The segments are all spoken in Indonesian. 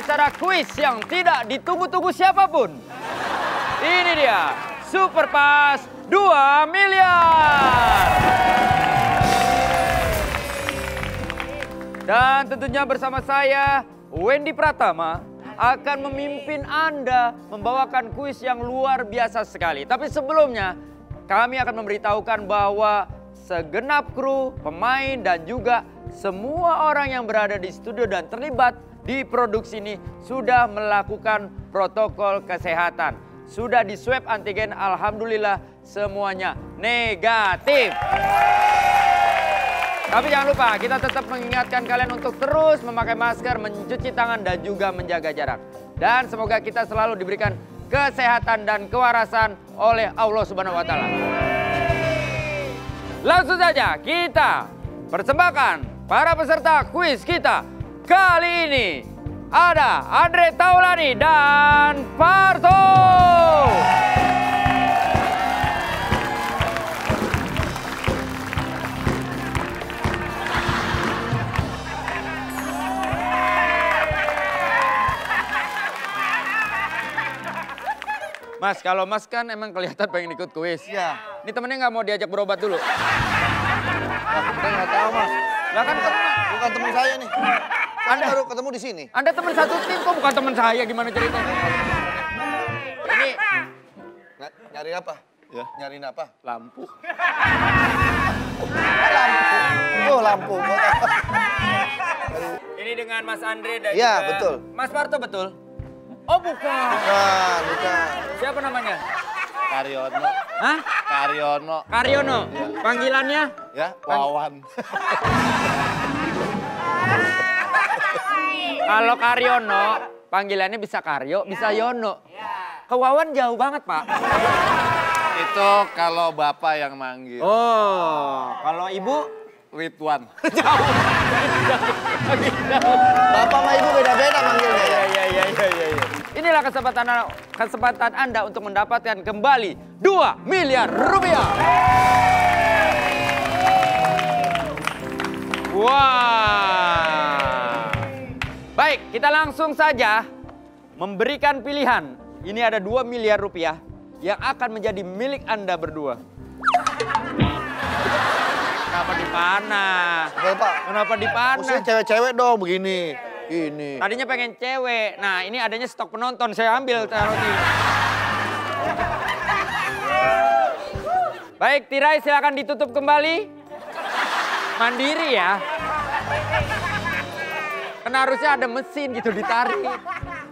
acara kuis yang tidak ditunggu-tunggu siapa pun. Ini dia, Super Pas 2 miliar. Dan tentunya bersama saya, Wendy Pratama, akan memimpin Anda membawakan kuis yang luar biasa sekali. Tapi sebelumnya, kami akan memberitahukan bahwa segenap kru, pemain, dan juga semua orang yang berada di studio dan terlibat di produksi ini sudah melakukan protokol kesehatan. Sudah di swab antigen, alhamdulillah semuanya negatif. Tapi jangan lupa, kita tetap mengingatkan kalian untuk terus memakai masker, mencuci tangan, dan juga menjaga jarak. Dan semoga kita selalu diberikan kesehatan dan kewarasan oleh Allah Subhanahu wa Ta'ala. Langsung saja kita persembahkan para peserta kuis kita kali ini ada Andre Taulani dan Parto. Mas, kalau Mas kan emang kelihatan pengen ikut kuis. Iya. Ini temennya nggak mau diajak berobat dulu. Aku nggak tahu mas. Lah kan temen- Bukan teman saya nih. Anda- baru ketemu di sini. Anda teman satu tim kok bukan teman saya gimana ceritanya? Ini Ny- nyari apa? Ya. Nyariin apa? lampu. Lampu. Oh lampu. Ini dengan Mas Andre dan Iya, betul. Mas Parto betul? Oh bukan. Bukan, bukan. Siapa namanya? Karyono. Hah? Karyono. Karyono. Panggilannya? Ya, Wawan. Kalau Karyono, panggilannya bisa Karyo, bisa Yono. Ke Wawan jauh banget, Pak. Itu kalau bapak yang manggil. Oh, kalau ibu Ridwan. jauh. Bapak sama ibu beda-beda manggilnya Iya, ya. iya, iya, iya, iya, iya. Inilah kesempatan kesempatan Anda untuk mendapatkan kembali 2 miliar rupiah. Wah. Baik, kita langsung saja memberikan pilihan. Ini ada 2 miliar rupiah yang akan menjadi milik Anda berdua. Kenapa dipanah? Bapak, Kenapa dipanah? mesti cewek-cewek dong begini. Ini. Tadinya pengen cewek. Nah, ini adanya stok penonton. Saya ambil taruh di. Baik, tirai silakan ditutup kembali. Mandiri ya. Kan harusnya ada mesin gitu ditarik.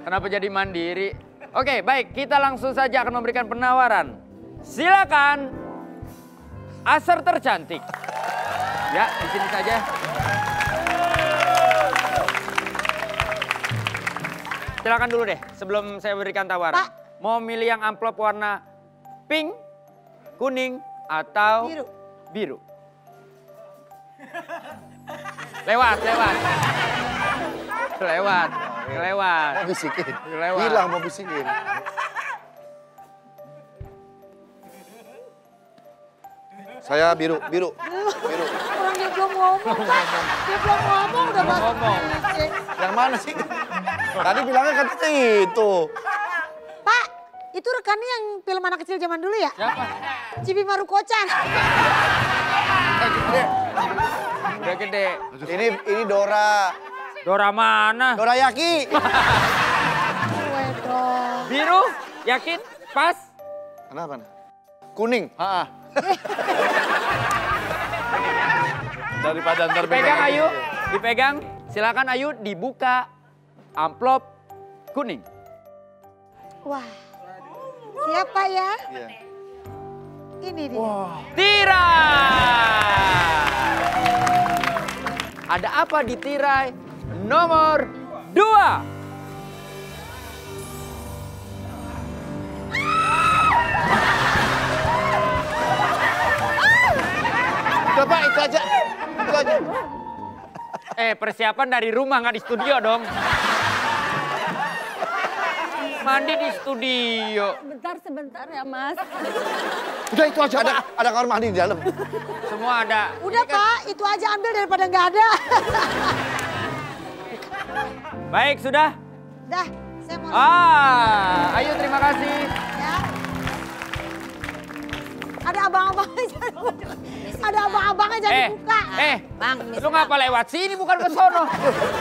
Kenapa jadi mandiri? Oke, baik. Kita langsung saja akan memberikan penawaran. Silakan. Asar tercantik. Ya, di sini saja. Silakan dulu deh sebelum saya berikan tawaran. Pak. Mau milih yang amplop warna pink, kuning, atau Biru. biru? Lewat, lewat. Lewat, lewat. Mau bisikin. Lewat. Bilang mau bisikin. Saya biru, biru, biru. Orang dia belum ngomong, Pak. Dia belum ngomong udah Belum masuk ngomong. Yang mana sih? Tadi bilangnya kan itu. Pak, itu rekannya yang film anak kecil zaman dulu ya? Siapa? Cibi Marukocan. Eh, gede. Udah gede. Ini ini Dora. Dora mana? Dora Yaki. Biru? Yakin? Pas? Kenapa? Kuning. Ah, Daripada ntar Dipegang Ayu, dipegang. Silakan Ayu dibuka amplop kuning. Wah. Siapa ya? Iya. Ini dia. Tirai. Ada apa di tirai nomor dua? Udah Pak, itu aja. Itu aja. Eh persiapan dari rumah nggak di studio dong. Mandi di studio. Sebentar, sebentar ya Mas. Udah itu aja. Ada ada kamar mandi di dalam. Semua ada. Udah Pak, itu aja ambil daripada nggak ada. Baik, sudah? Dah, saya mau Ah, ayo terima kasih. ya. Ada abang-abangnya jangan buka. Ada abang-abangnya jangan Eh, buka. eh, Bang, lu ngapa lewat sini bukan ke sono?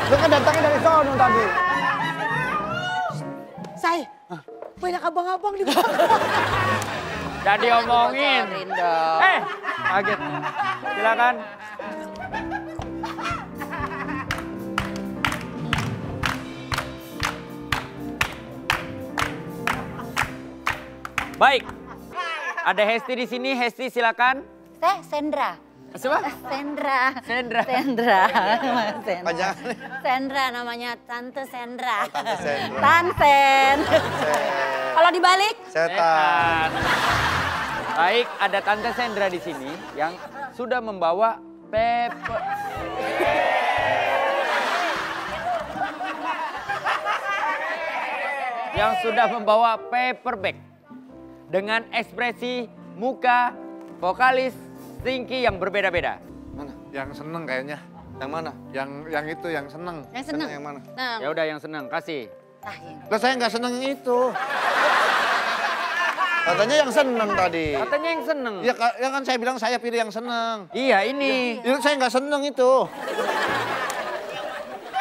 Lu kan datangnya dari sono tadi. Saya, banyak abang-abang di bawah. Jadi omongin. Eh, kaget. Silakan. Baik. Ada Hesti di sini. Hesti silakan. Teh Sendra. Siapa? Sendra. Sendra. Sendra. Mas Sendra. Panjangan. Sendra namanya Tante Sendra. Tante Sendra. Tansen. Kalau dibalik? Setan. Baik, ada Tante Sendra di sini yang sudah membawa paper. yang sudah membawa paper bag dengan ekspresi muka vokalis Stinky yang berbeda-beda. Mana? Yang seneng kayaknya. Yang mana? Yang yang itu yang seneng. Yang seneng. Yang mana? Nah, Ya udah yang senang kasih. ah, ini. Lah saya nggak seneng itu. Katanya yang seneng tadi. Katanya yang seneng. Ya, ya kan saya bilang saya pilih yang seneng. Iya ini. Ya, saya nggak seneng itu.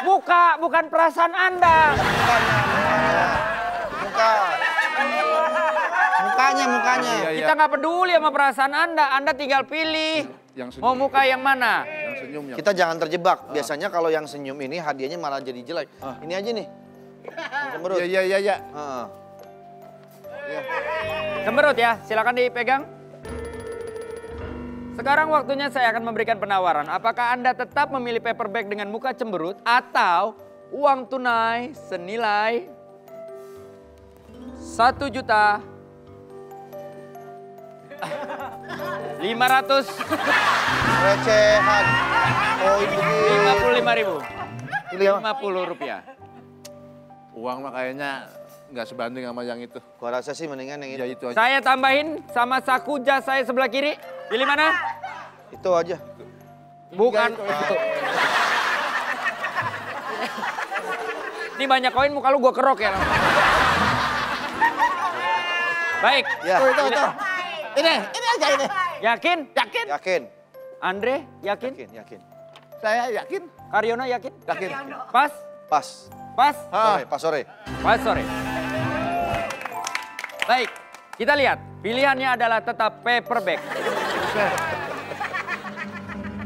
Muka bukan perasaan Anda. Muka. Mukanya, mukanya. Iya, iya. Kita nggak peduli sama perasaan Anda. Anda tinggal pilih. Yang Mau senyum. muka yang mana? Yang senyum yang. Kita jangan terjebak. Biasanya kalau yang senyum ini hadiahnya malah jadi jelek. Ini aja nih. Yang cemberut. Iya iya iya iya. Heeh. Cemberut ya, silakan dipegang. Sekarang waktunya saya akan memberikan penawaran. Apakah Anda tetap memilih paper bag dengan muka cemberut atau uang tunai senilai satu juta lima ratus Recehan. Koin lima begini. puluh lima ribu Pilih apa? lima puluh rupiah. Uang mah kayaknya nggak sebanding sama yang itu. Gua rasa sih mendingan yang Ya itu. itu aja. Saya tambahin sama saku jas saya sebelah kiri. Pilih mana? Itu aja. Bukan. Ini banyak koin muka lu gua kerok ya. Baik. Ya. Itu itu. Ini ini aja ini. Yakin? Yakin? Yakin. Andre yakin? Yakin, yakin. Saya yakin. Karyono yakin? Yakin. Pas? Pas. Pas? Sore, pas sore. Pas sore. Baik, kita lihat. Pilihannya adalah tetap paper bag.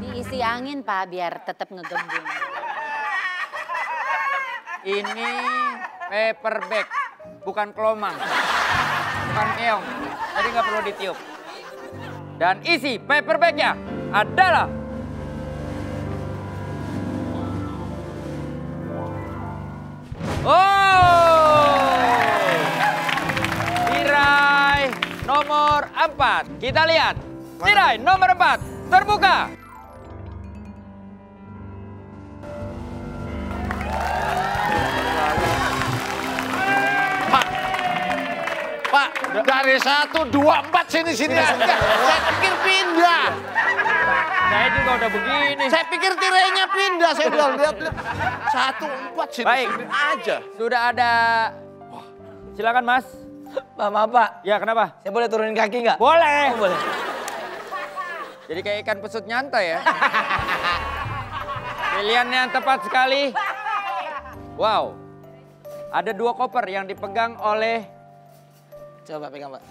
Diisi angin Pak biar tetap ngegembung. Ini paper bag, bukan kelomang. Bukan keong, jadi nggak perlu ditiup. Dan isi paper bagnya adalah Oh! Tirai nomor 4. Kita lihat. Tirai nomor 4 terbuka. Pak, dari satu, dua, empat sini sini aja. Saya pikir pindah. Saya juga udah begini. Saya pikir tirainya pindah. Saya udah lihat lihat. satu, empat sini Baik. sini aja. Sudah ada. Silakan Mas. Pak, maaf Pak. Ya kenapa? Saya boleh turunin kaki nggak? Boleh. Oh, boleh. Jadi kayak ikan pesut nyantai ya. Pilihan yang tepat sekali. Wow. Ada dua koper yang dipegang oleh Coba pegang Pak.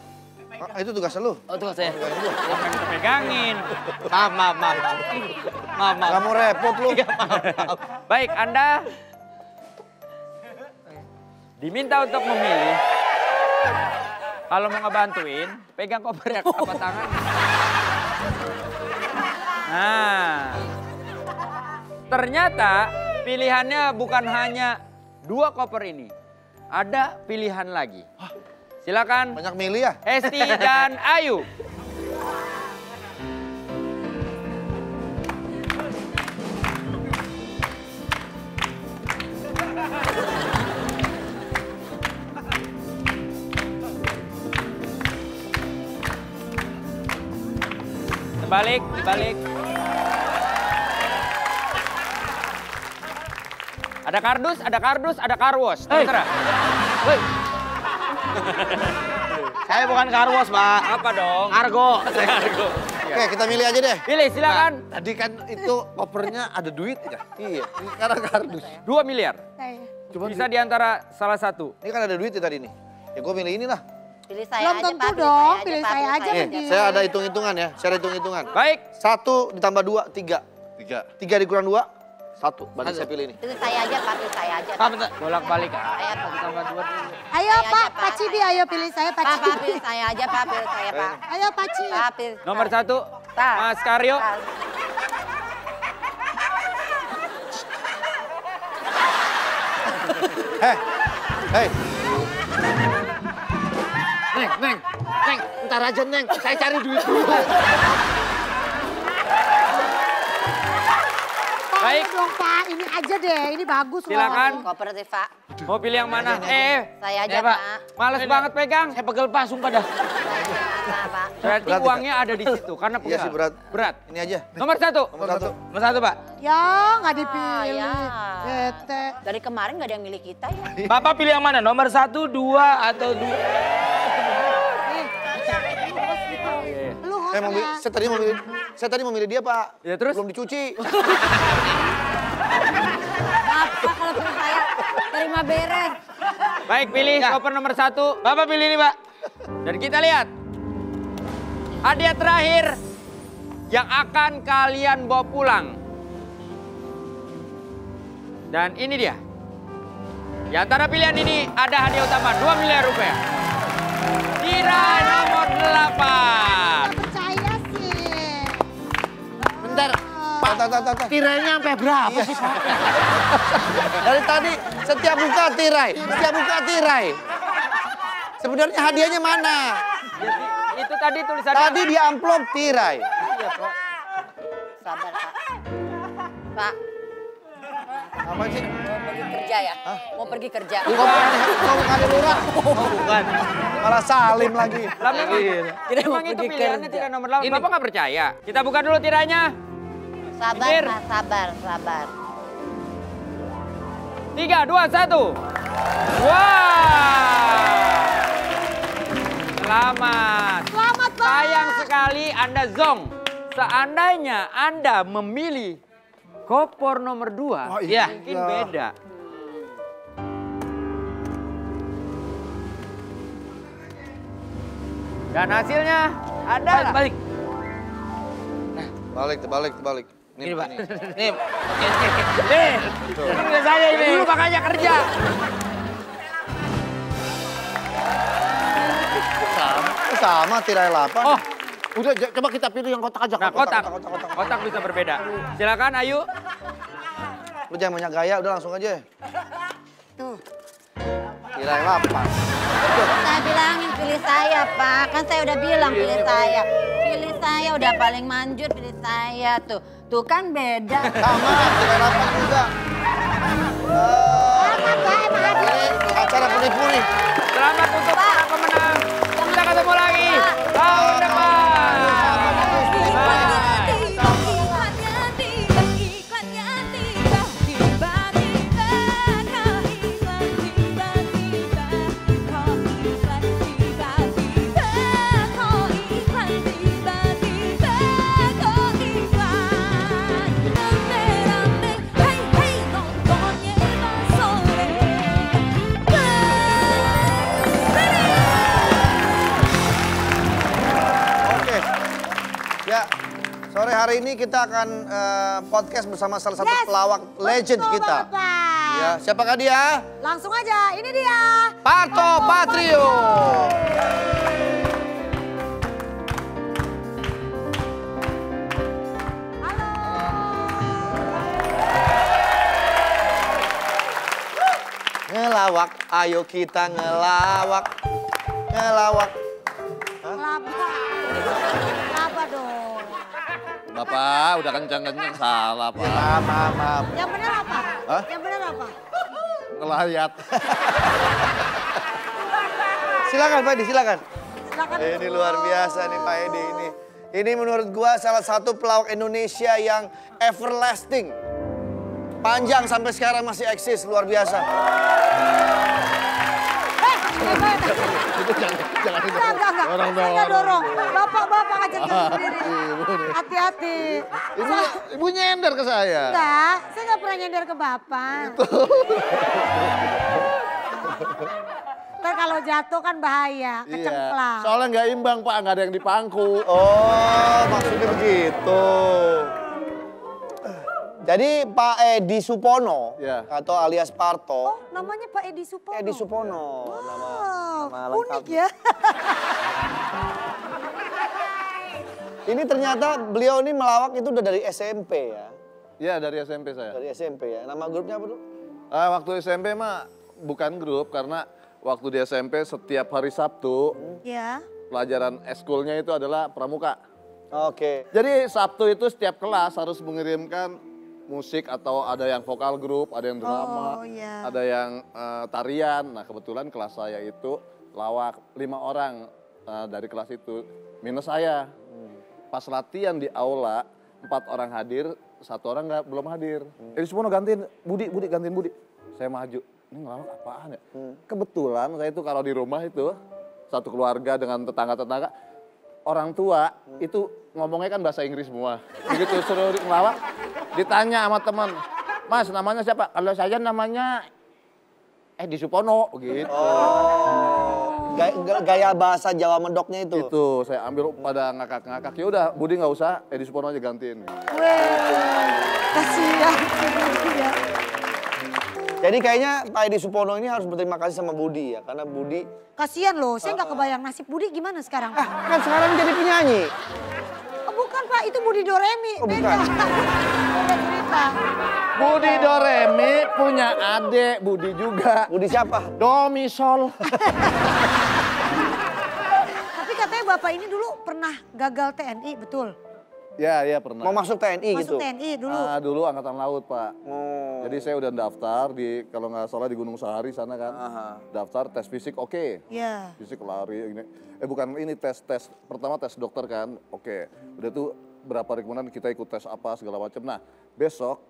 Ah, itu tugas lu. Oh, tuh saya. yang dipegangin. Maaf, maaf, maaf. Maaf, maaf. Kamu repot lu. Baik, Anda diminta untuk memilih. Kalau mau ngebantuin, pegang koper yang apa tangan. Nah, ternyata pilihannya bukan hanya dua koper ini. Ada pilihan lagi. Silakan Banyak milih ya? Esti dan Ayu. Dibalik, dibalik. Ada kardus, ada kardus, ada karwos. Hei. Terserah. Saya bukan karwos, Pak. Apa dong? Argo. Oke, kita milih aja deh. Pilih, silakan. Tadi kan itu kopernya ada duit ya? Iya. Sekarang kardus. Dua miliar. Saya. Bisa di antara salah satu. Ini kan ada duit ya tadi nih. Ya gue milih ini lah. Pilih saya Belum aja, tentu Pak. dong, pilih saya aja, Nih, Begitu. saya ada hitung-hitungan ya. Saya ada hitung-hitungan. Baik. Satu ditambah dua, tiga. Tiga. Tiga dikurang dua, satu. Berarti saya pilih ini. Pilih saya aja, Pak. Pilih saya aja. Pak, bentar. Bolak-balik. Saya, Pak. Tambah dua dulu. Ayo Pak, Pak. Cibi, ayo pilih saya Pak Pak, Pak, Cibi. pilih saya aja, Pak. Pilih saya, Pak. Ayo Pak Cibi. Pak, pilih. Nomor satu, Pak. Mas Karyo. Hei, hei. Neng, Neng, Neng, ntar aja Neng, saya cari duit dulu. Baik. dong Pak, ini aja deh, ini bagus loh. Silakan. Kooperatif, Pak. Mau pilih yang mana? Eh, Saya aja, Ya, Pak. Males banget pegang. Saya pegel, Pak, sumpah dah. Saya, Pak. Berarti Berat, uangnya ada di situ karena Iya pegang. sih berat. Berat. Ini aja. Nomor satu. Nomor satu. Nomor satu, Pak. Ya, nggak Ah, dipilih. ya. Bete. Dari kemarin nggak ada yang milih kita ya. Bapak pilih yang mana? Nomor satu, dua, atau dua? Lu Saya mau milih, hostnya. saya tadi mau milih, saya tadi mau milih dia Pak. Ya, terus? Belum dicuci. Maaf, Pak, kalau pilih saya terima beres. Baik, pilih Ya. koper nomor satu. Bapak pilih ini, Pak. Dan kita lihat. Hadiah terakhir yang akan kalian bawa pulang. Dan ini dia. Di antara pilihan ini ada hadiah utama 2 miliar rupiah. Tirai nomor 8. Bentar, Pak, tirainya sampai berapa sih Pak? Dari tadi setiap buka tirai, setiap buka tirai. Sebenarnya hadiahnya mana? Jadi, itu tadi tulisannya. Tadi di amplop tirai. Sabar, Pak. Pak, Apa sih? mau pergi kerja ya? Mau pergi kerja. Kau bukan, kau bukan lurah. Bukan. Malah salim lagi. Lah, memang, Tidak mau pergi pilihannya kerja. tirai nomor 8. Ini. Bapak nggak percaya? Kita buka dulu tirainya. Sabar. Pak. Sabar, sabar. Tiga, dua, satu. Wah. Selamat. Selamat Pak. Sayang sekali Anda zong. Seandainya Anda memilih kopor nomor dua, Iya. mungkin beda. Dan hasilnya Balik, adalah balik. Balik, balik, balik. Ini, Pak. Nih. Nih. Ini saya ini. dulu makanya kerja. Sama, sama tirai 8. Oh, Udah, coba kita pilih yang kotak aja. nah kotak. kotak, kotak, kotak. Kotak bisa berbeda. Silakan Ayu. Lu jangan banyak gaya, udah langsung aja. Tuh. Tirai 8. Saya bilangin pilih saya, Pak. Kan saya udah bilang pilih saya. Pilih saya udah paling manjur pilih saya tuh. Tuh kan beda. Sama, 8 juga. Selamat Pak, emang hadiah. Ini acara penipu nih. Selamat untuk para pemenang. Kita ketemu lagi tahun depan. Kita akan eh, podcast bersama salah satu Yes, pelawak legend betul kita. banget, Pak. Ya, siapakah dia? Langsung aja, ini dia. Parto Patrio. Halo. Ngelawak, ayo kita ngelawak. Ngelawak. Bapak, udah kencang-kencang salah, Pak. Maaf, maaf, maaf. Yang benar apa? Hah? Yang benar apa? Ngelayat. Silakan Pak Edi, silakan. Silakan. Ini luar biasa nih Pak Edi ini. Ini menurut gua salah satu pelawak Indonesia yang everlasting. Panjang sampai sekarang masih eksis, luar biasa. Itu jangan, jangan Enggak, enggak, enggak. Orang Saya enggak dorong. Bapak-bapak aja sendiri. Hati-hati. Ibu, ibu nyender ke saya. Enggak, saya enggak pernah nyender ke bapak. Ntar kalau jatuh kan bahaya, kecengklang. Iya. Soalnya nggak imbang Pak, nggak ada yang dipangku. Oh, maksudnya begitu. Jadi Pak Edi Supono Ya. atau alias Parto, Oh, namanya Pak Edi Supono. Edi Supono nama Wow, nama unik lengkapnya. ya. Ini ternyata beliau ini melawak itu udah dari SMP ya. Iya dari SMP saya. Dari SMP ya. Nama grupnya apa tuh? Ah, waktu SMP mah bukan grup karena waktu di SMP setiap hari Sabtu Ya. pelajaran eskulnya itu adalah pramuka. Oke. Jadi Sabtu itu setiap kelas harus mengirimkan musik atau ada yang vokal grup, ada yang drama, Oh, iya. ada yang eh, tarian. Nah kebetulan kelas saya itu lawak lima orang eh, dari kelas itu minus saya. Pas latihan di aula empat orang hadir, satu orang nggak belum hadir. Jadi semua gantiin Budi, Budi gantiin Budi. Saya maju. Ini ngelawak apaan ya? Kebetulan saya itu kalau di rumah itu satu keluarga dengan tetangga-tetangga orang tua itu ngomongnya kan bahasa Inggris semua. Begitu suruh ngelawak, ditanya sama teman, Mas namanya siapa? Kalau saya namanya Edi Supono gitu. Gaya, gaya bahasa Jawa medoknya itu. Itu saya ambil pada ngakak-ngakak. Ya udah, Budi nggak usah, Edi Supono aja gantiin. Weh, kasihan. ya. Jadi kayaknya Pak Edi Supono ini harus berterima kasih sama Budi ya, karena Budi Kasihan loh, saya nggak kebayang nasib Budi gimana sekarang. kan sekarang jadi penyanyi. Oh, bukan Pak, itu Budi Doremi. Oh, Beda. bukan. Budi Doremi punya adik, Budi juga. Budi siapa? Domisol. Tapi katanya Bapak ini dulu pernah gagal TNI, betul? ya, ya pernah. Mau masuk TNI Masuk gitu. TNI dulu. Ah, dulu Angkatan Laut, Pak. Oh. Jadi saya udah daftar di kalau nggak salah di Gunung Sahari sana kan. Aha. Daftar tes fisik oke. Iya. Fisik lari ini. Eh bukan ini tes tes pertama tes dokter kan. Oke. Udah tuh berapa hari kemudian kita ikut tes apa segala macam. Nah, besok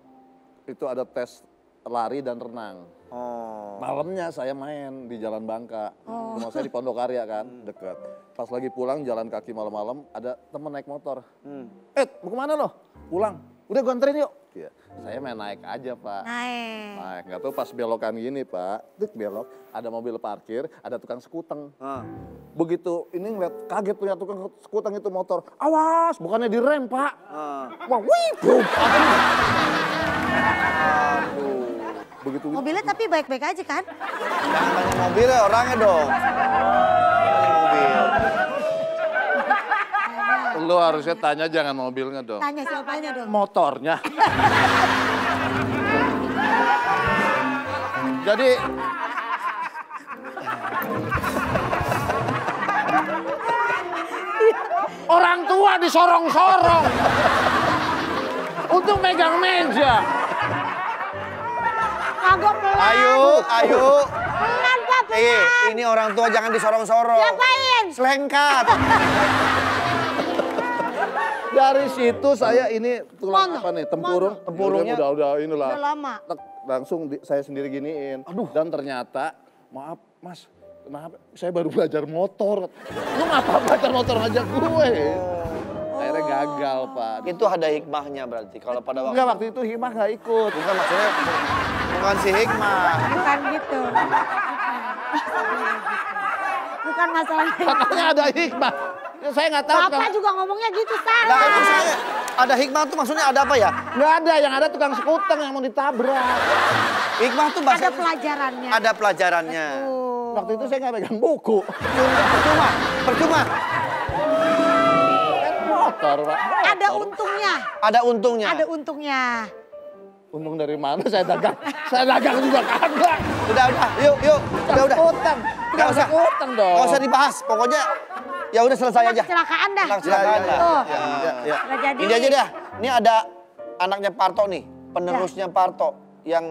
itu ada tes lari dan renang. Oh. Malamnya saya main di Jalan Bangka. Rumah saya di Pondokarya kan, deket. Pas lagi pulang jalan kaki malam-malam ada temen naik motor. Eh, mau ke mana lo? Pulang. Udah gue anterin yuk. Iya. Saya main naik aja pak. Naik. Naik, nggak tahu pas belokan gini pak, dik belok, ada mobil parkir, ada tukang sekuteng. Ah. Begitu ini ngeliat kaget punya tukang sekuteng itu motor, awas bukannya direm pak. Ah. Wah, wih, brum. Begitu Mobilnya tapi baik-baik aja kan? Jangan tanya mobil ya orangnya dong. Tanya mobil. Lo harusnya tanya jangan mobilnya dong. Tanya siapanya dong. Motornya. Jadi orang tua disorong-sorong untuk megang meja. Kagak pelan. Ayo, ayo. Pelan Pak, pelan. Eh, ini orang tua jangan disorong-sorong. Ngapain? Selengkat. Dari situ saya ini tulang apa nih tempurung, Mana? Tempurungnya? udah udah inilah. Udah lama. Langsung di- saya sendiri giniin. Dan ternyata, maaf mas, kenapa saya baru belajar motor. Lu ngapa belajar motor ngajak gue? Akhirnya gagal pak. Itu ada hikmahnya berarti. Kalau pada waktu Enggak waktu itu Himah nggak ikut. bukan maksudnya bukan si hikmah. Bukan gitu. Bukan masalahnya. Katanya ada Hikmah. Ya, saya nggak tahu. Bapak tukang- juga ngomongnya gitu Nah, salah. maksudnya ada hikmah tuh maksudnya ada apa ya? Nggak ada, yang ada tukang sekuteng yang mau ditabrak. Hikmah tuh bahasa Ada pelajarannya. ada pelajarannya. Oh. Waktu itu saya nggak pegang buku. Percuma, percuma. Kan motor pak. Ada untungnya. Ada untungnya. Ada untungnya. Untung dari mana saya dagang? saya dagang juga kagak. Udah, udah, yuk, yuk. Udah, udah. Utang. Nggak usah. utang dong. Nggak usah dibahas. Pokoknya ya udah selesai aja. Kecelakaan dah. Tentang kecelakaan dah. Tuh. Ya, ya, ya. Nggak jadi. Ini aja dah. Ini ada anaknya Parto nih, penerusnya Parto yang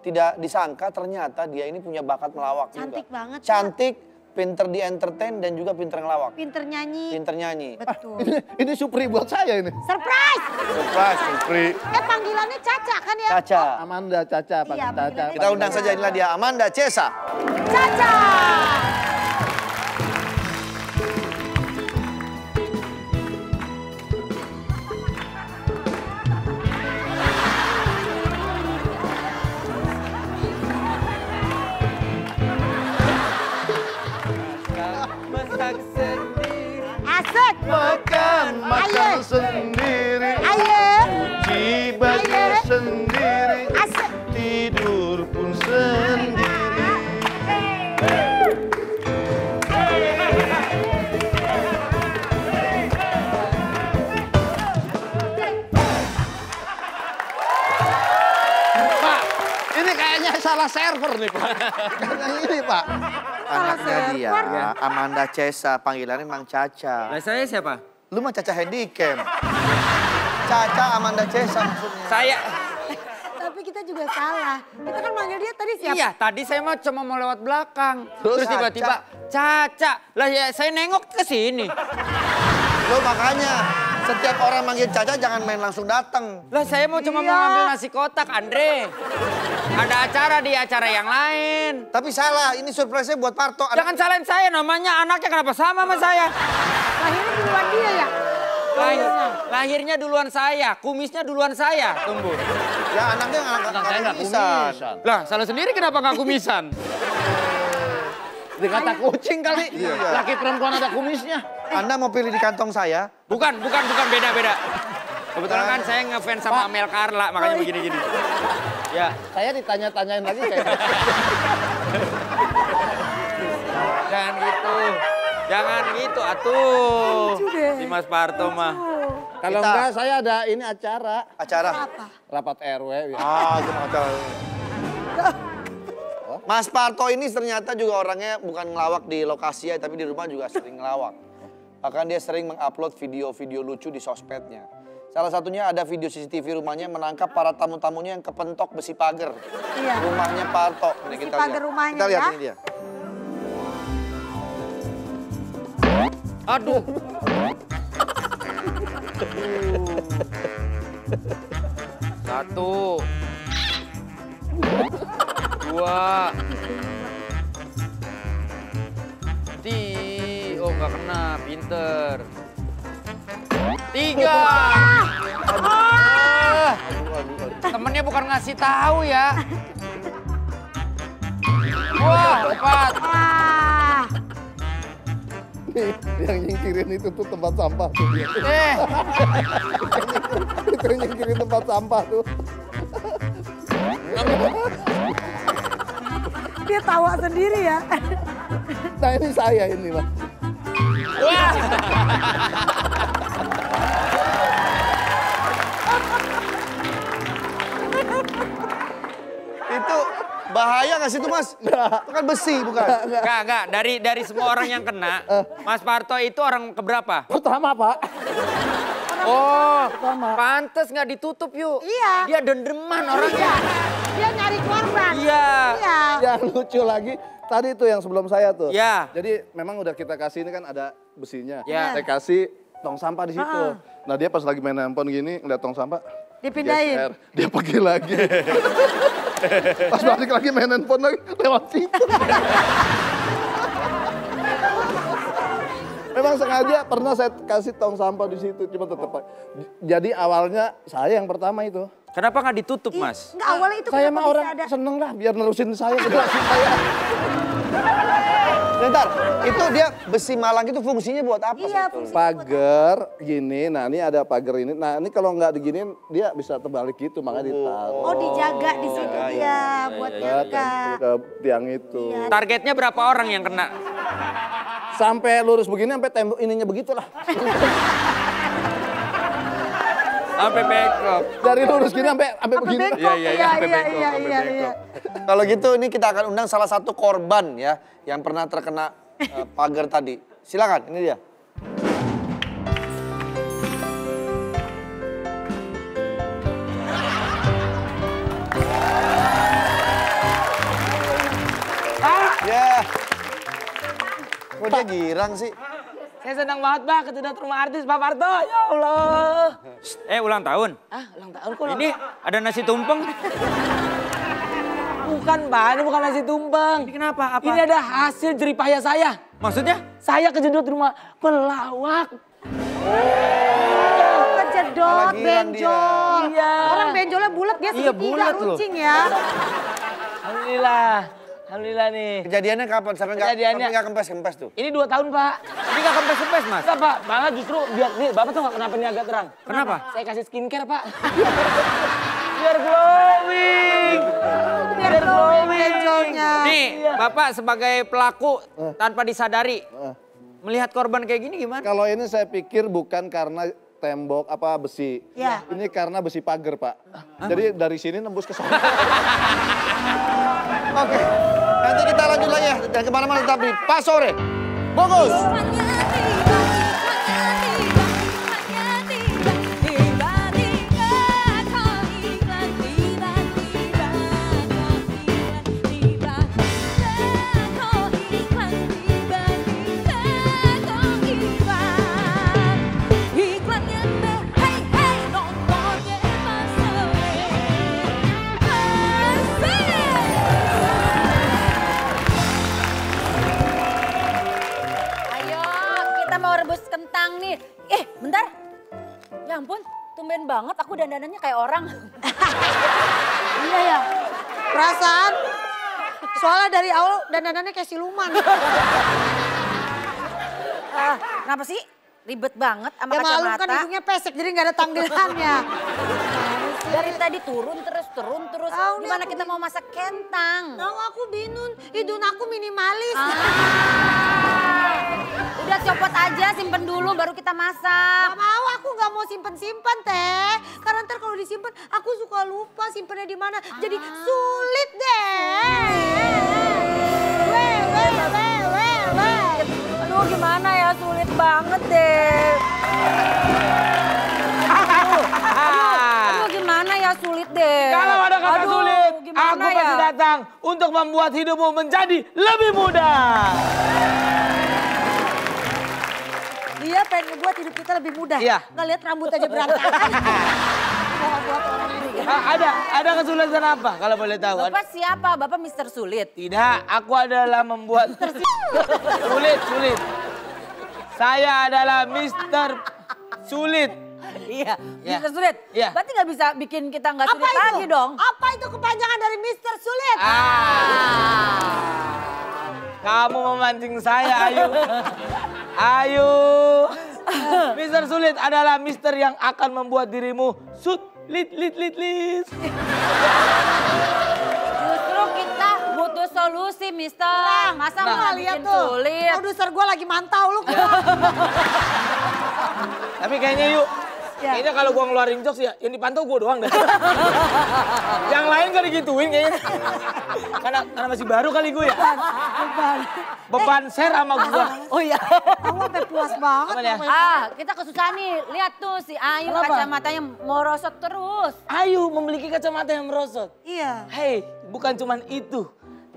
tidak disangka ternyata dia ini punya bakat melawak Cantik juga. banget. Cantik, pinter di entertain dan juga pinter ngelawak. Pinter nyanyi. Pinter nyanyi. Betul. Ini, ini Supri buat saya ini. Surprise! Surprise, Supri. Eh panggilannya Caca kan ya? Caca. Amanda, Caca, Pak Iya, Caca. Kita undang saja inilah dia Amanda Cesa. Caca! Kayaknya ini Pak. Anaknya dia. Amanda Cesa, panggilannya Mang Caca. Nah, saya siapa? Lu mah Caca Handycam. Caca Amanda Cesa maksudnya. Saya Tapi kita juga salah. Kita kan manggil dia tadi siapa? Iya, tadi saya mah cuma mau lewat belakang. Terus Terus tiba-tiba Caca. Lah ya saya nengok ke sini. Lo makanya setiap orang manggil Caca jangan main langsung datang. Lah saya mau cuma Iya. mau ngambil nasi kotak, Andre. Ada acara di acara yang lain. Tapi salah, ini surprise-nya buat Parto. Ada- Jangan salahin saya, namanya anaknya kenapa sama sama saya? Lahirnya duluan dia ya? Lahir, lahirnya duluan saya, kumisnya duluan saya. Tunggu. Ya anaknya nggak Anak saya nggak kumisan. kumisan. Lah, salah sendiri kenapa nggak kumisan? Dikata kucing kali. Iya. Laki perempuan ada kumisnya. Anda mau pilih di kantong saya? Bukan, bukan, bukan beda, beda. Kebetulan kan saya ngefans sama Amel Carla, makanya begini-gini. Ya, Saya ditanya-tanyain lagi kayak jangan gitu. Jangan gitu, atuh. Si Mas Parto mah. Kalau enggak saya ada ini acara. Acara. Apa? Rapat RW. ya. Ah, itu acara. Mas Parto ini ternyata juga orangnya bukan ngelawak di lokasi ya, tapi di rumah juga sering ngelawak. Bahkan dia sering mengupload video-video lucu di sosmednya. Salah satunya ada video CCTV rumahnya menangkap para tamu-tamunya yang kepentok besi pagar. Iya. Rumahnya Parto. Ini Besi kita pagar lihat. rumahnya Kita lihat ya. ini dia. Aduh. Satu. Dua. Ti. Oh nggak kena, pinter. Tiga. Ah. Temennya bukan ngasih tahu ya. Wah, empat. Nih, yang nyingkirin itu tuh tempat sampah tuh dia. Eh, itu yang nyingkirin tempat sampah tuh. Dia tawa sendiri ya. Nah ini saya ini mas. wah. Itu bahaya nggak sih itu mas? Itu kan besi bukan? Enggak, enggak. Dari dari semua orang yang kena, Mas Parto itu orang keberapa? Pertama pak. Oh, pantes nggak ditutup yuk. Iya. Dia dendeman orangnya. Dia nyari korban. Iya. Iya. Yang lucu lagi tadi tuh yang sebelum saya tuh. Ya. Jadi memang udah kita kasih ini kan ada besinya. Ya. Saya kasih tong sampah di situ. Nah dia pas lagi main handphone gini ngeliat tong sampah. Dipindahin. geser. Dia pergi lagi. pas balik lagi main handphone lagi lewat situ. Memang sengaja pernah saya kasih tong sampah di situ, cuma tetap. Jadi awalnya saya yang pertama itu. Kenapa nggak ditutup, Mas? Enggak awalnya itu saya mah orang ada. seneng lah biar nerusin saya saya. Bentar, itu dia besi malang itu fungsinya buat apa? Iya, pagar gini, nah ini ada pagar ini. Nah ini kalau nggak diginiin dia bisa terbalik gitu, makanya ditaruh. Oh dijaga di situ Jaga, dia buat Ke, jaga. ke tiang itu. Targetnya berapa orang yang kena? Sampai lurus begini sampai tembok ininya begitulah. Sampai backup. Dari lurus gini sampai sampai begini. Iya, iya, iya, iya, iya, iya, iya. Kalau gitu ini kita akan undang salah satu korban ya yang pernah terkena eh, pagar tadi. Silakan, ini dia. Ya. Kok dia girang sih? Saya senang banget, Pak, ketemu rumah artis Pak Parto. Ya Allah. Eh ulang tahun. Ah, ulang tahun kok. Ini ada nasi tumpeng. bukan, Pak. Ini bukan nasi tumpeng. Ini kenapa? Apa? Ini ada hasil jeripaya saya. Maksudnya? Saya kejedot rumah pelawak. Kejedot, girang dia. benjol. Iya. Orang benjolnya bulat, dia Iya, segitiga bulat loh. runcing ya. Alhamdulillah. Alhamdulillah nih. Kejadiannya kapan? Sampai nggak Kejadiannya- sampai nggak kempes-kempes tuh? Ini dua tahun, Pak. Ini gak kempes-kempes mas. Enggak, Pak. Malah justru biar nih, Bapak tuh kenapa ini agak terang? Kenapa? Saya kasih skincare, Pak. biar glowing. Biar glowing. Nih, Bapak sebagai pelaku tanpa disadari. Melihat korban kayak gini gimana? Kalau ini saya pikir bukan karena tembok apa besi. Ya. Ini karena besi pagar, Pak. Jadi dari sini nembus ke sana. Oke, nanti kita lanjut lagi ya. Dan ke mana-mana tetap di Pas Sore. Bungkus! Ya ampun, tumben banget aku dandanannya kayak orang. Iya ya. Perasaan soalnya dari awal dandanannya kayak siluman. Ah, kenapa sih? Ribet banget sama Ya malu kacamata. kan hidungnya pesek jadi nggak ada tampilannya. Dari tadi turun terus, turun terus. Nih Gimana kita mau masak kentang? Tahu aku bingung, hidung aku minimalis. Ah. Udah copot aja, simpen dulu baru kita masak. Gak mau, aku gak mau simpen-simpen teh. Karena ntar kalau disimpan, aku suka lupa simpennya di mana. Jadi sulit deh. Weh, weh, weh, weh, weh. Aduh gimana ya, sulit banget deh. Aduh gimana ya, sulit deh. Kalau ada kata Aduh, sulit, aku ya? pasti datang untuk membuat hidupmu menjadi lebih mudah. Dia pengen ngebuat hidup kita lebih mudah. Iya. Nggak lihat rambut aja berantakan. Ah, ada ada kesulitan apa kalau boleh tahu? Bapak siapa? Bapak Mister Sulit. Tidak, aku adalah membuat sulit, sulit. Saya adalah Mister Sulit. Iya, Iya. Mister Sulit. Iya. Berarti nggak bisa bikin kita nggak Apa sulit itu? lagi dong. Apa itu kepanjangan dari Mister Sulit? Ah. Kamu memancing saya, Ayu. Ayu. Mister Sulit adalah Mister yang akan membuat dirimu sulit, lit, lit, lit. Justru kita butuh solusi, Mister. Masa Nah, mau lihat tuh. sulit? Produser gue lagi mantau lu. Tapi kayaknya yuk, Ya. kayaknya kalau gua ngeluarin jokes ya, yang dipantau gua doang deh. yang lain gak digituin kayaknya. karena, karena masih baru kali gue ya. Beban share sama gua. Oh iya. Kamu sampai puas banget. Ya? Ah, kita kesusahan nih. Lihat tuh si Ayu Kenapa? kacamatanya morosot terus. Ayu memiliki kacamata yang merosot. Iya. Hei, bukan cuman itu.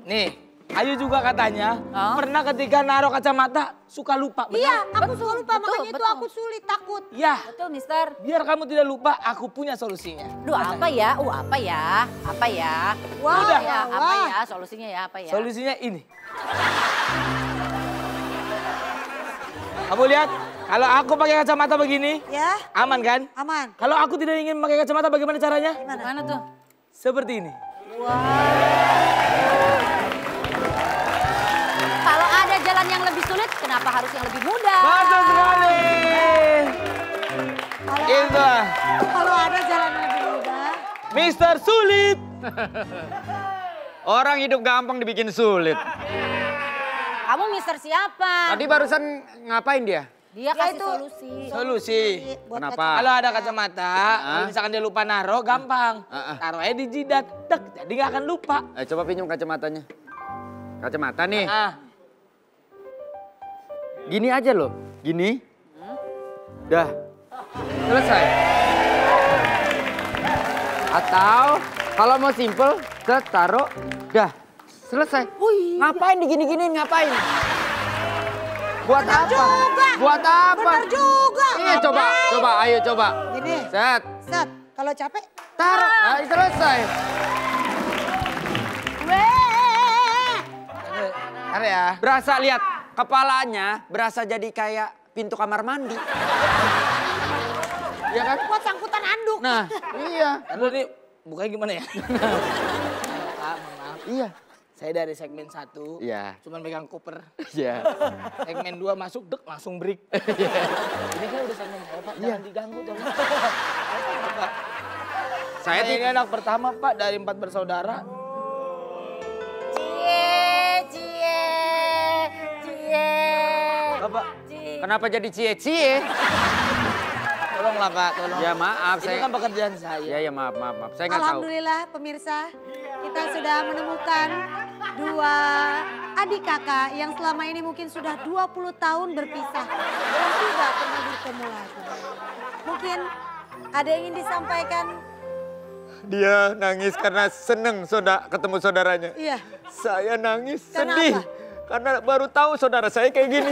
Nih, Ayu juga katanya Hah? pernah ketika naruh kacamata suka lupa. Iya, Benar? aku suka lupa. betul, Makanya itu betul. aku sulit, takut. Ya, Betul, Mister. biar kamu tidak lupa, aku punya solusinya. Duh, apa ya? Uh, apa ya? Apa ya? Wah, Apa ya? wah. Apa ya? Solusinya ya? Apa ya? Solusinya ini. Kamu lihat, kalau aku pakai kacamata begini, Ya, aman kan? aman. Kalau aku tidak ingin pakai kacamata, bagaimana caranya? Gimana tuh? Seperti ini. Kalau kenapa harus yang lebih mudah? Betul sekali. Kalau Itu lah. kalau ada jalan yang lebih mudah. Mister Sulit. Orang hidup gampang dibikin sulit. Kamu Mister siapa? Tadi barusan ngapain dia? Dia Ya, kasih itu- solusi. Solusi. Buat Kenapa? Kalau ada kacamata, kalau misalkan dia lupa naruh, gampang. Ah, ah. Taruh aja di jidat, tek, jadi nggak akan lupa. Eh, coba pinjam kacamatanya. Kacamata nih. Ah, Gini aja loh. Gini. Dah. Selesai. Atau kalau mau simple, set, taruh, dah. Selesai. Ngapain digini-giniin, ngapain? Buat Benar apa? juga. Buat apa? Benar juga. Iya coba, Ngapain? coba, ayo coba. Gini. Set, Set, kalau capek, taruh, nah, selesai. weh. Ya. Berasa lihat kepalanya berasa jadi kayak pintu kamar mandi. Iya kan? Buat sangkutan anduk. Nah, iya. Lalu nih bukanya gimana ya? Maaf, maaf. Iya. Saya dari segmen satu, Iya. cuman megang koper. Iya. Segmen dua masuk, dek langsung break. Ini kan udah segmen saya, Pak. Jangan diganggu dong. Saya Saya ini anak pertama, Pak, dari empat bersaudara. Bapak, Kenapa jadi cie-cie? tolonglah, Pak, tolong. Ya maaf, Ini saya. kan pekerjaan saya. Ya ya maaf maaf maaf. Saya nggak tahu. Alhamdulillah pemirsa, kita sudah menemukan dua adik kakak yang selama ini mungkin sudah 20 tahun berpisah dan tidak pernah bertemu lagi. Mungkin ada yang ingin disampaikan? Dia nangis karena seneng saudara ketemu saudaranya. Iya. Saya nangis Karena sedih apa? Karena baru tahu saudara saya kayak gini.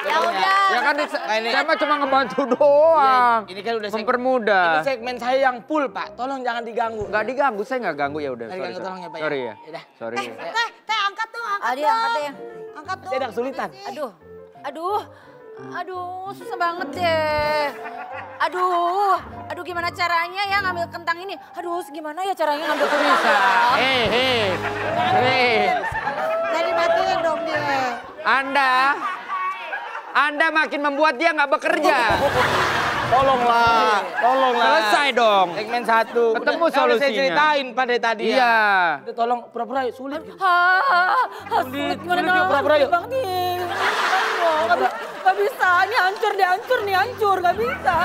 Ya udah. Ya kan Nah, ini- saya mah cuma ngebantu doang. Ini kan udah mempermudah. Ini segmen saya yang full, Pak. Tolong jangan diganggu. Nggak diganggu, saya nggak ganggu ya udah. Sorry, diganggu, tolong ya, Pak, ya. Sorry ya. Yaudah. Sorry. Eh, teh, teh angkat dong, angkat dong. angkat deh. Angkat dong. Saya ada kesulitan. Aduh, aduh, aduh, susah banget deh. Aduh, aduh gimana caranya ya ngambil kentang ini? Aduh, gimana ya caranya ngambil kentang? bisa. ya? Eh, eh. Eh. Jadi matiin dong dia. Anda Anda makin membuat dia nggak bekerja. Tolonglah, tolonglah. Selesai dong. Segmen satu. Ketemu Udah- udah saya solusinya. ceritain pada tadi ya. Iya. Udah tolong pura-pura yuk, sulit. gitu. Hah, Sulit, sulit gimana sulit pura-pura yuk. Bang nih, gak bisa, ini hancur deh, hancur nih, hancur, gak bisa.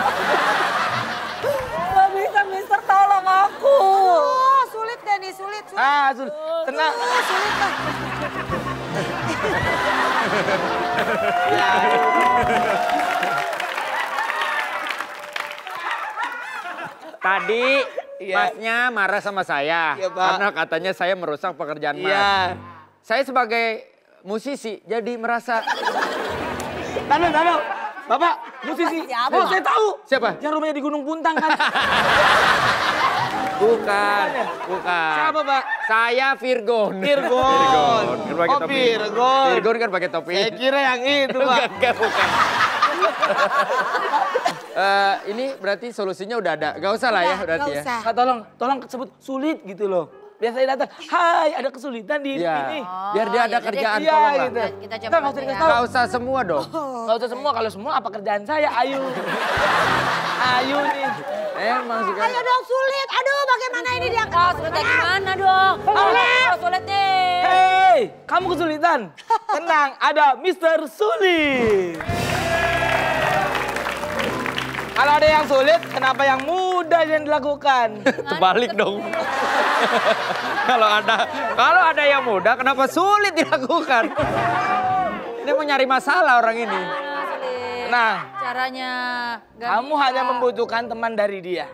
Gak bisa, mister, tolong aku. Oh, sulit deh nih, sulit. sulit. Ah, sulit. Tenang. Oh, sulit lah. Ya, Tadi Iya. masnya marah sama saya Pak. karena katanya saya merusak pekerjaan mas. Iya. Saya sebagai musisi jadi merasa Tahu, tahu. Bapak, musisi. Siapa? Oh, saya tahu. Siapa? Yang rumahnya di Gunung Puntang kan. bukan, bukan. Siapa, Pak? Saya Virgon. Virgon. Kan pakai Oh, topi. Virgon. Virgon kan pakai topi. Saya kira yang itu, Pak. Bukan, bukan, bukan. Eh, ini berarti solusinya udah ada. Gak usah lah ya Udah, berarti ya. usah. Kak, tolong, tolong sebut sulit gitu loh. Biasanya datang, hai ada kesulitan di Iya. ini. Biar dia ada jadi- kerjaan Iya, tolong lah. gitu. Kita- kita coba Nggak, usah ya. Gak usah semua dong. Nggak usah semua, kalau semua apa kerjaan saya, ayo. ayo nih. Emang sih kan. Ayo dong sulit. Aduh, bagaimana ini dia? Oh, sulitnya gimana dong? Oh, sulit deh. Hei, kamu kesulitan? Tenang, ada Mr. Sulit. Kalau ada yang sulit, kenapa yang mudah yang dilakukan? Terbalik dong. kalau ada kalau ada yang mudah, kenapa sulit dilakukan? Ini mau nyari masalah orang ini. Nah. Nah, Caranya kamu hanya membutuhkan teman dari dia.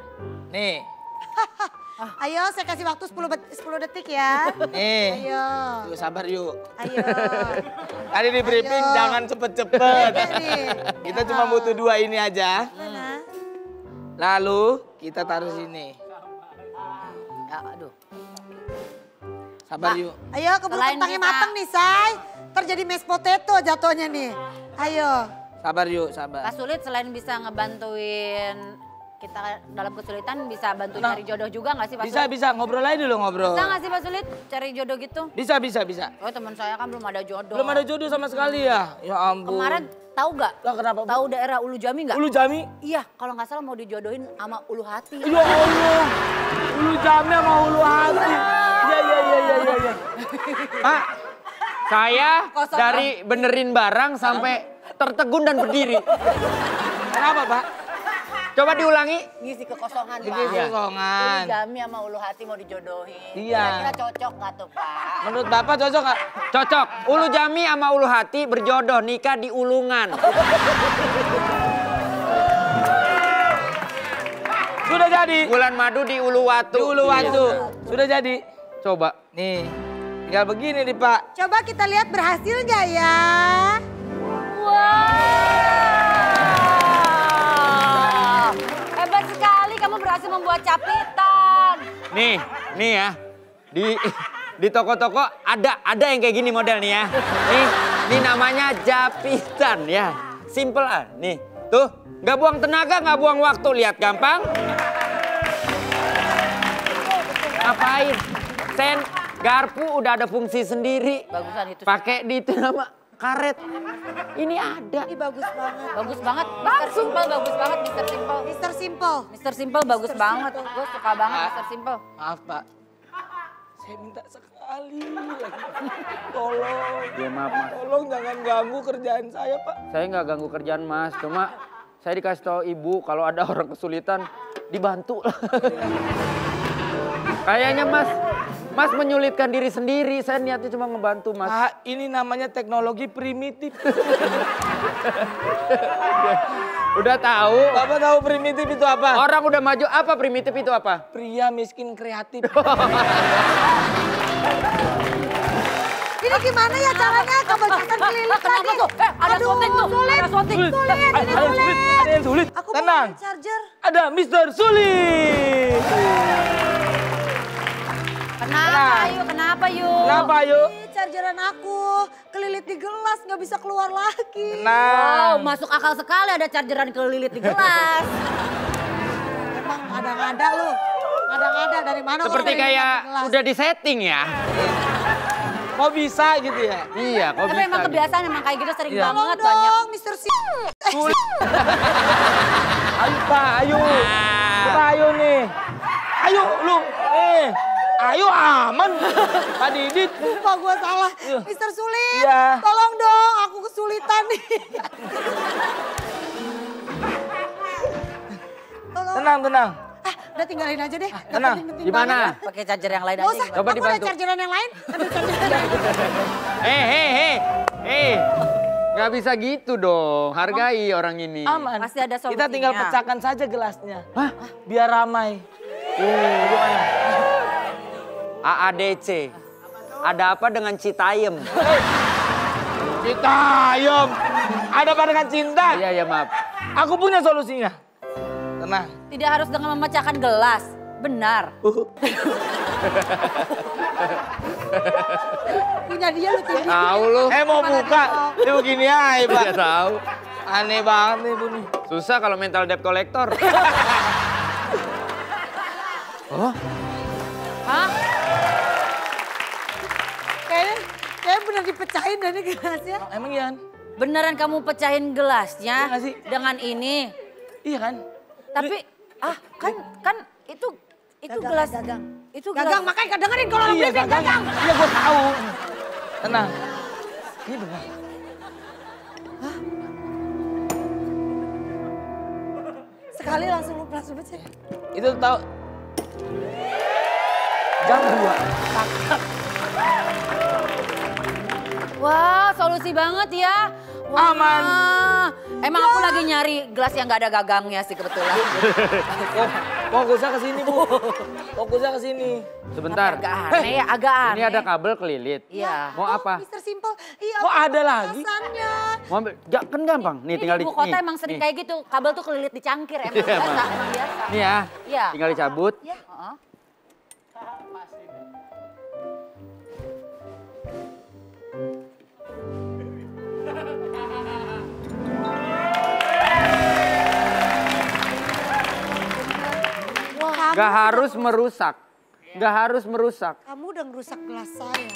Nih, Ayo, saya kasih waktu 10, bet- 10 detik ya. nih. Ayo, Yuk sabar yuk. ayo. Tadi di briefing Ayo. jangan cepet-cepet. Iya nih. Kita cuma butuh dua ini aja. Mana? Lalu kita taruh sini. Ya, aduh. Sabar yuk. Ayo, keburu kentangnya matang nih, Say. Terjadi mashed potato jatuhnya nih. Ayo. Sabar yuk, sabar. Gak sulit selain bisa ngebantuin kita dalam kesulitan bisa bantu Nah. cari jodoh juga gak sih Pak Bisa, Sulit? bisa. Ngobrol aja dulu ngobrol. Bisa gak sih Pak Sulit cari jodoh gitu? Bisa, bisa, bisa. Oh teman saya kan belum ada jodoh. Belum ada jodoh sama sekali ya? Ya ampun. Kemarin tahu gak? Lah kenapa? Tahu daerah Ulu Jami gak? Ulu Jami? Iya, kalau nggak salah mau dijodohin sama Ulu Hati. Ya Allah. Ulu Jami sama Ulu Hati. Ya, ya, ya, ya, ya. ya. Pak, saya Kosong. dari benerin barang sampai tertegun dan berdiri. Kenapa, Pak? Coba diulangi. Ngisi kekosongan, Ini Pak. kosongan. Ulu Jami sama Ulu Hati mau dijodohin. Iya. Kira-kira cocok gak tuh, Pak? Menurut Bapak cocok nggak? Cocok. Ulu Jami sama Ulu Hati berjodoh nikah di Ulungan. Sudah jadi. Bulan madu di Ulu Watu. Di Ulu Watu. Sudah jadi. Coba. Nih. Tinggal begini nih Pak. Coba kita lihat berhasil nggak ya? Wow. Membuat capitan. Nih, nih ya. Di di toko-toko ada ada yang kayak gini model nih ya. Nih, nih namanya japitan ya. Simple ah. Nih, tuh nggak buang tenaga, nggak buang waktu. Lihat gampang. Ngapain? Sen, garpu udah ada fungsi sendiri. Bagusan itu. Pakai di itu nama karet. Ini ada. Ini bagus banget. Bagus banget. Mister Simple bagus banget Mister Simple. Mister Simple. Mister Simple bagus Mr. banget. Simple. Gue suka banget Mister Simple. Maaf Pak. Saya minta sekali lagi. Tolong. Ya maaf mas. Tolong jangan ganggu kerjaan saya Pak. Saya nggak ganggu kerjaan mas, cuma saya dikasih tahu ibu kalau ada orang kesulitan dibantu. Kayaknya mas, mas menyulitkan diri sendiri. Saya niatnya cuma ngebantu mas. Pak, ini namanya teknologi primitif. Udah tahu. Bapak tahu primitif itu apa? Orang udah maju apa primitif itu apa? Pria miskin kreatif. Ini gimana ya caranya cetan keliling Kenapa tadi? tuh? Eh, ada Aduh. Sulit. Ada syuting. Sulit, ini Ada yang sulit, sulit. ada yang sulit. Aku mau Tenang. charger. Ada Mister Sulit. Kenapa yuk? Kenapa yuk? Kenapa yuk? Ini chargeran aku kelilit di gelas nggak bisa keluar lagi. Wow, Tenang. masuk akal sekali ada chargeran kelilit di gelas. Emang ada-ada lu. Ada-ada dari mana? Seperti kayak udah di setting ya. Kok bisa gitu ya? Iya, kok Tapi bisa. emang gitu. kebiasaan emang kayak gitu sering Iya. Tolong banget banyak. dong, Mister Si. Ayo Pak, ayo. Ah. Kita ayo nih. Ayo lu. Eh. Ayo aman. Pak Didit. Lupa gue salah. Mister Sulit, Iya. tolong dong, aku kesulitan nih. tolong. Tenang, tenang. Ah, udah tinggalin aja deh. Nggak tenang. Gimana? Pakai charger yang lain Nggak aja. usah? Coba aku ada dibantu. chargeran yang lain. Ambil chargeran yang lain. Eh, hei, hei, hei. Nggak bisa gitu dong. Hargai orang ini. Aman. Pasti ada Kita tinggal solusinya. pecahkan saja gelasnya. Hah? Biar ramai. Gimana? AADC. Ada apa dengan Citayem? Kita ayam. Ada apa dengan cinta? Iya, ya maaf. Aku punya solusinya. Tenang. Tidak harus dengan memecahkan gelas. Benar. Punya dia lu tinggi. Tahu lu. Eh mau buka. Ini begini aja Pak. Iya tahu. Aneh banget nih Bu nih. Susah kalau mental debt collector. oh, kayaknya bener dipecahin dan ini gelasnya. Emang iya kan? Beneran kamu pecahin gelasnya Iya sih? dengan ini. Iya kan? Tapi ah kan kan itu itu Gagang, gelas gagang. itu gelas. Gagang, makanya dengerin kalau orang Iya briefing gagang. gagang. Iya gue tahu. Tenang. Ini benar. Sekali langsung lu langsung baca. Itu tahu. Jam dua. Wah, solusi banget ya. Wah. Aman. Emang aku lagi nyari gelas yang gak ada gagangnya sih kebetulan. Oh, fokusnya ke sini, Bu. Fokusnya ke sini. sebentar. Agak aneh ya, agak aneh. Ini ada kabel kelilit. Iya. Mau apa? Mister Simple. Iya, Kok ada lagi? alasannya. Mau ambil? Ya, kan gampang. Nih Ini tinggal di di ibu kota nih, emang sering nih. kayak gitu. Kabel tuh kelilit di cangkir emang Iya, biasa, emang biasa. Nih ya. Iya. Tinggal dicabut. Iya, heeh. Wah, Gak harus merusak. Gak harus merusak. kamu udah ngerusak gelas saya.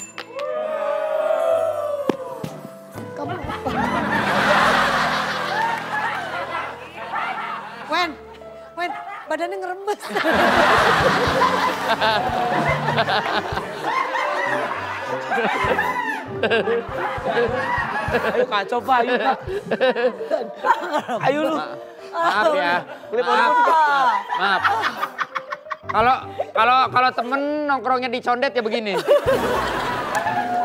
Kamu apa? Wen, Wen, badannya ngerembes. Ayo kacau, Pak. Ayo, Pak. Ayo lu. Maaf ya. Maaf. on. Maaf. Kalau kalau kalau temen nongkrongnya di condet ya begini.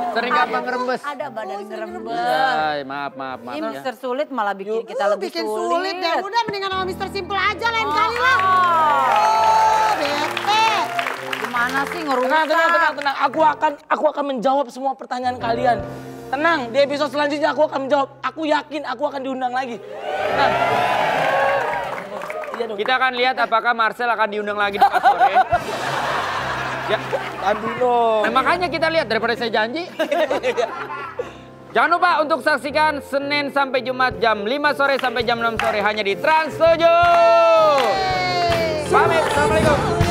Sering gampang ngerembes. Ada badan ngerembes. Ay, maaf, maaf, maaf. Ini ya. Mister Sulit malah bikin kita Lu lebih bikin sulit. sulit deh. Udah mendingan sama Mister Simple aja lain kali lah. Oh, Oh, bete. gimana sih ngerusak Tenang, tenang, tenang, tenang. Aku akan aku akan menjawab semua pertanyaan kalian. Tenang, di episode selanjutnya aku akan menjawab. Aku yakin aku akan diundang lagi. Tenang. Iya dong. Kita akan lihat apakah Marcel akan diundang lagi di sore. Ya, Aduh dong. nah, makanya kita lihat daripada saya janji. Jangan lupa untuk saksikan Senin sampai Jumat jam 5 sore sampai jam 6 sore hanya di Trans 7. Pamit, Assalamualaikum.